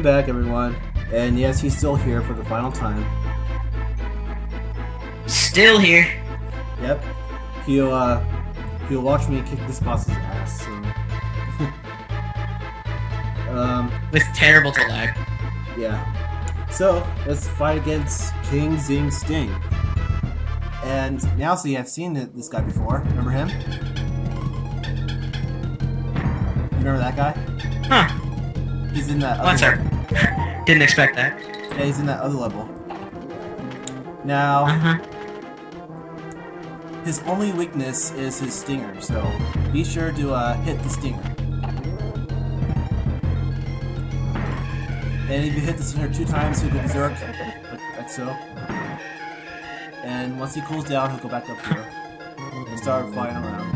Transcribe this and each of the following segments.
Welcome back, everyone. And yes, he's still here for the final time. Still here. Yep. He'll uh he'll watch me kick this boss's ass. So. um. With terrible to lag. Yeah. So let's fight against King Zing Sting. And now, so you have seen this guy before. Remember him? You remember that guy? Huh. He's in that. Other sorry. level. Didn't expect that. Yeah, he's in that other level. Now, Uh-huh. his only weakness is his stinger, so be sure to uh, hit the stinger. And if you hit the stinger two times, he'll go berserk, like so. And once he cools down, he'll go back up here and start flying around.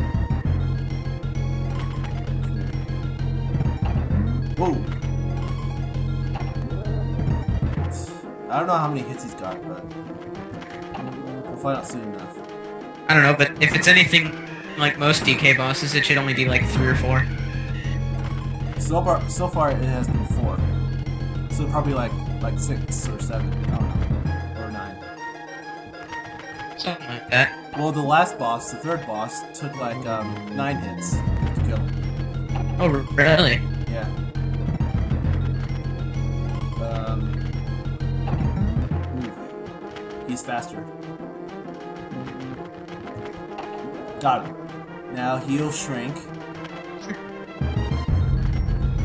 Whoa! I don't know how many hits he's got, but we'll find out soon enough. I don't know, but if it's anything like most DK bosses, it should only be like three or four. So far, so far it has been four. So probably like like six or seven. I don't know, or nine. Something like that. Well, the last boss, the third boss, took like um, nine hits to kill. Oh, really? He's faster. Got him. Now he'll shrink.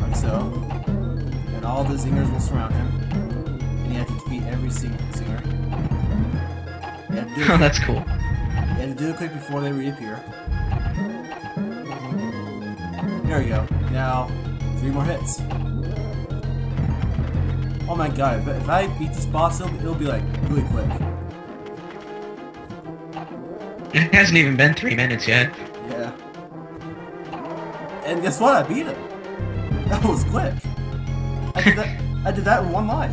Like so. And all the zingers will surround him. And you have to defeat every sing- zinger. You have to do Oh, that's cool. you have to do it quick before they reappear. There we go. Now, three more hits. Oh my god, if, if I beat this boss, it'll, it'll be like really quick. It hasn't even been three minutes yet. Yeah. And guess what? I beat him. That was quick. I did that. I did that in one life.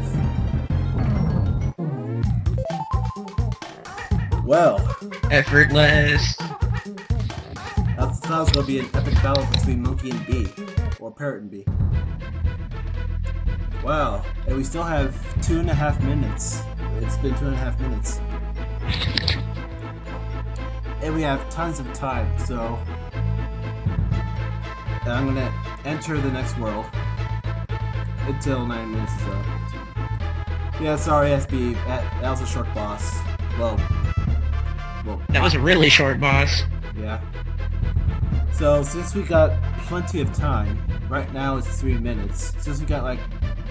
Well, Effortless. that's that was gonna be an epic battle between Monkey and Bee, or Parrot and Bee. Wow, and we still have two and a half minutes. It's been two and a half minutes. And we have tons of time, so and I'm gonna enter the next world until nine minutes is up. Yeah, sorry, SB. That, that was a short boss. Well, well, That was a really short boss. yeah. So since we got plenty of time, right now it's three minutes. Since we got like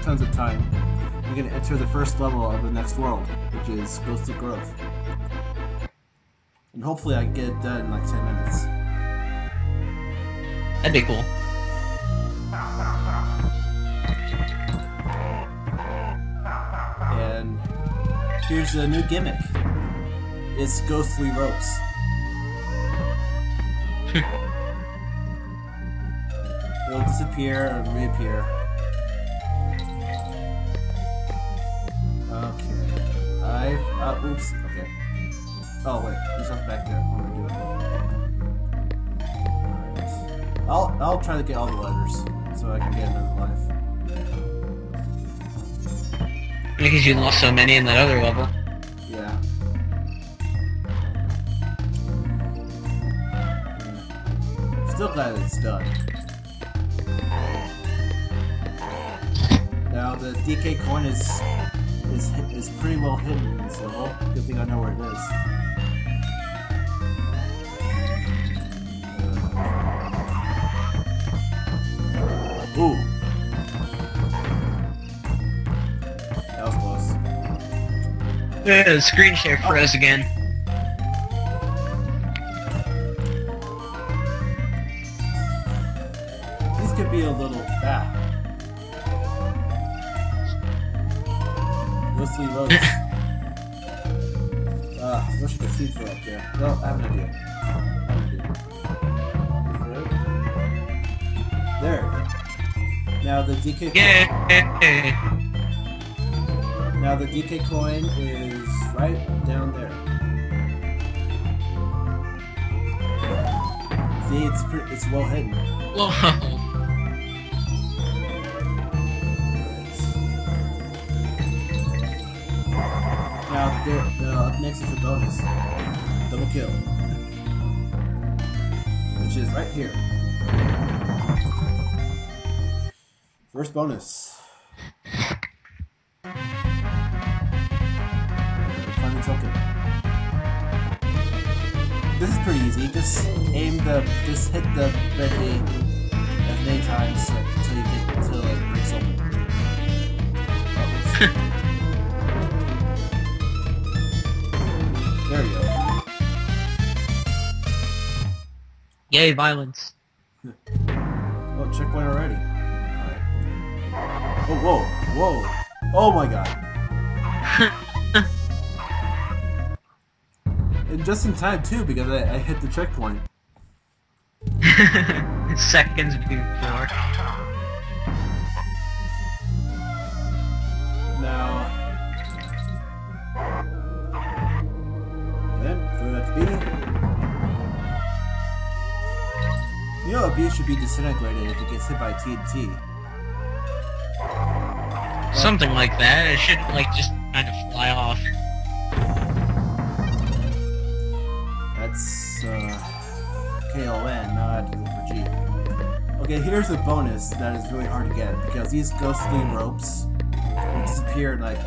tons of time, we're gonna enter the first level of the next world, which is Ghostly Grove. And hopefully I can get it done in like ten minutes. That'd be cool. And here's a new gimmick. It's ghostly ropes. It'll disappear and reappear. Okay. I uh, oops. Oh wait, there's something back there. I'm gonna do it. Alright. I'll I'll try to get all the letters so I can get another life. Because you lost so many in that other level. Yeah. Still glad it's done. Now the DK coin is is is pretty well hidden in this level. Good thing I know where it is. Uh, screen share froze again. This could be a little bad. Ghostly roads. Ah, I wish I could see through up there. No, I have an idea. I have an idea. There. Now the DK. Yeah. Now the DK coin is right down there. See, it's pretty, it's well hidden. Whoa. Now the, the up next is a bonus, double kill, which is right here. First bonus. This is pretty easy. Just aim the, just hit the red D as many times until you get until it breaks open. There you go. Yay, violence. Oh, checkpoint already. Alright. Oh, whoa, whoa. Oh my god. and just in time, too, because I, I hit the checkpoint. Seconds before. Now. Then, throw that B. You know, a bee should be disintegrated if it gets hit by TNT. Something like that. It shouldn't like, just kind of fly off. That's uh, KON, not for G. Okay, here's a bonus that is really hard to get because these ghostly ropes will disappear in like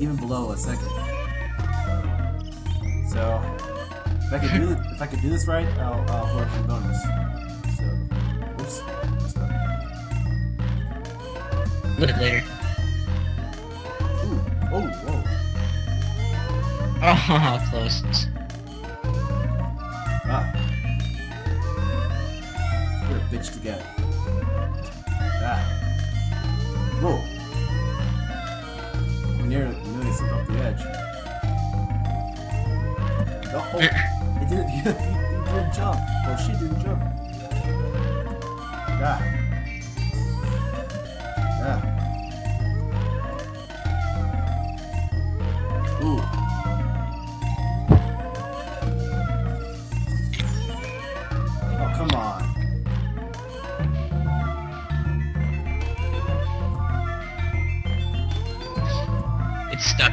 even below a second. So if I could do th- if I could do this right, I'll I'll hold for the bonus. So, oops, messed up. Look later. Ooh, oh, whoa. Oh, close. Bitch to get. Ah. Whoa. Near, nearly slipped off the edge. Oh, oh. it didn't, you, didn't jump. Or she didn't jump. Ah.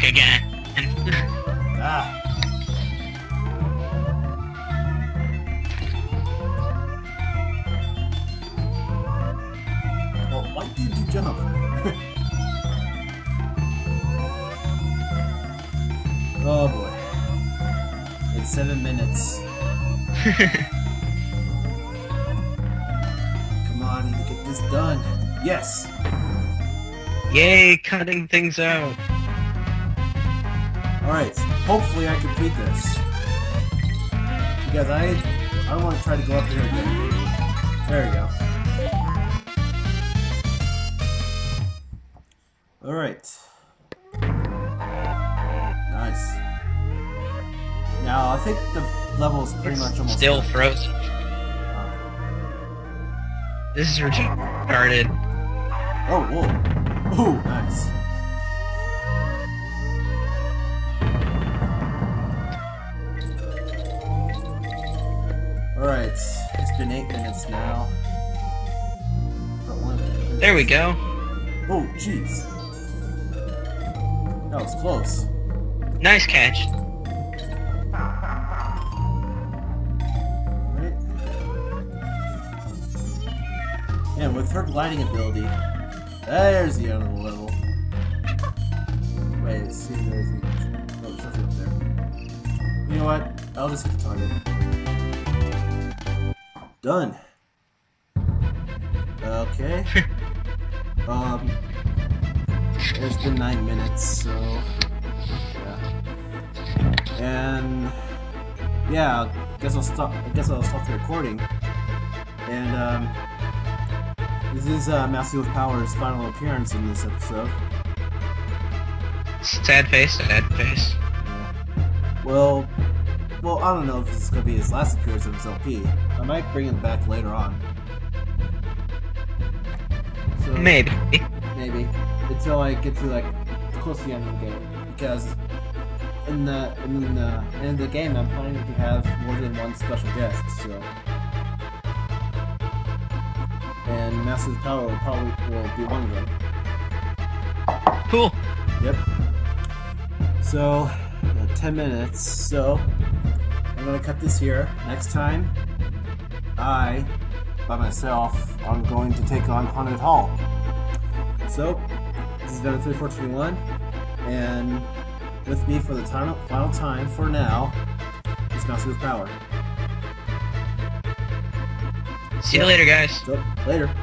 It's again. Ah. Oh, why did you jump? oh boy. It's seven minutes. Come on, need to get this done. Yes! Yay, cutting things out. Alright, hopefully I complete this. Because I I don't want to try to go up here again. There we go. Alright. Nice. Now I think the level is pretty It's much almost still done. frozen. This is retarded. Oh, whoa. Ooh, nice. Alright, it's been eight minutes now. Minute. There we go. Oh, jeez. That was close. Nice catch. Right? And with her gliding ability, there's the end of the level. Wait, see, there's the. Oh, there's nothing up there. You know what? I'll just hit the target. Done. Okay. um. It's been nine minutes, so. Yeah. And. Yeah, I guess I'll stop. I guess I'll stop the recording. And um, this is uh, Mouseywithpower's final appearance in this episode. Sad face, sad face. Yeah. Well, well, I don't know if this is gonna be his last appearance of his LP. I might bring him back later on. So, Maybe. maybe until I get to like close to the end of the game because in the in the in the game I'm planning to have more than one special guest. So and Master's Power will probably will be one of them. Cool. Yep. So uh, 10 minutes, so I'm gonna cut this here. Next time, I, by myself, I'm going to take on Haunted Hall. So, this is Venom 3421, and with me for the time, final time for now is Mouseywithpower. See you later, guys. So, later.